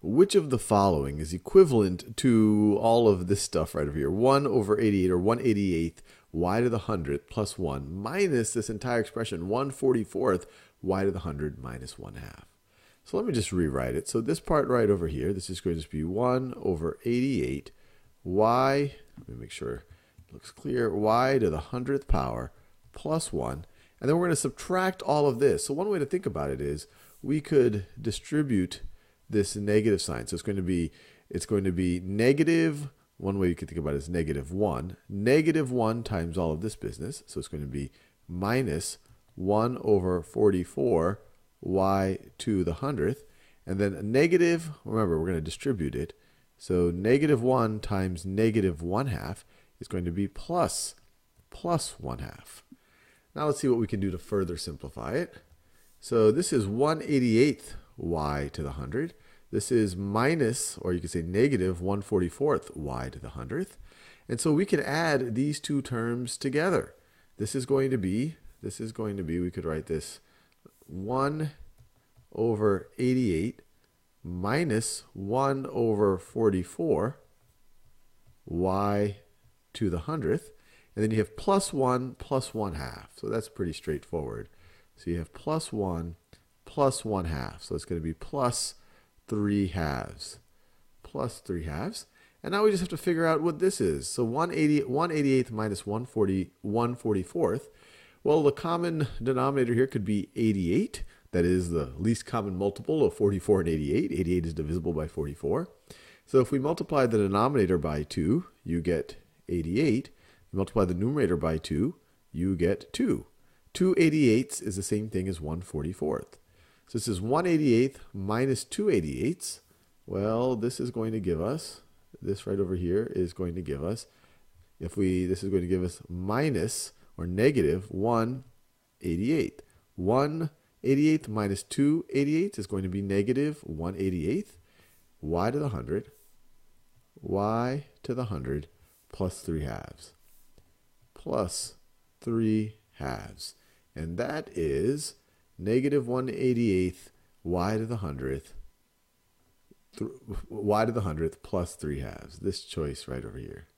which of the following is equivalent to all of this stuff right over here? 1 over 88 or 1 88th y to the 100th plus 1 minus this entire expression 1 44th y to the 100 minus 1 half. So let me just rewrite it. So this part right over here, this is going to be 1 over 88 y, let me make sure it looks clear, y to the 100th power plus 1. And then we're going to subtract all of this. So one way to think about it is we could distribute this negative sign. So it's going to be it's going to be negative one way you could think about it is negative 1. Negative 1 times all of this business. So it's going to be minus 1 over 44 y to the hundredth. And then negative, remember, we're going to distribute it. So negative 1 times negative 1 half is going to be plus, plus 1 half. Now let's see what we can do to further simplify it. So this is 1 88th y to the 100. This is minus, or you could say negative 144th y to the 100th. And so we can add these two terms together. This is going to be, this is going to be, we could write this 1 over 88 minus 1 over 44 y to the 100th. And then you have plus 1 plus 1 half. So that's pretty straightforward. So you have plus 1 plus 1 half. So it's going to be plus 3 halves. Plus 3 halves. And now we just have to figure out what this is. So 180, 188th minus 140, 144th. Well, the common denominator here could be 88. That is the least common multiple of 44 and 88. 88 is divisible by 44. So if we multiply the denominator by 2, you get 88. You multiply the numerator by 2, you get 2. 2 88ths is the same thing as 1 44th. So this is 1 88th minus 2 88ths. Well, this is going to give us, this right over here is going to give us, if we, this is going to give us minus or negative 1 88th. 1 88th minus 2 88ths is going to be negative 1 88th. y to the 100, y to the 100 plus 3 halves. Plus 3 halves. And that is negative 1 88th y to the 100th y to the 100th plus 3 halves. This choice right over here.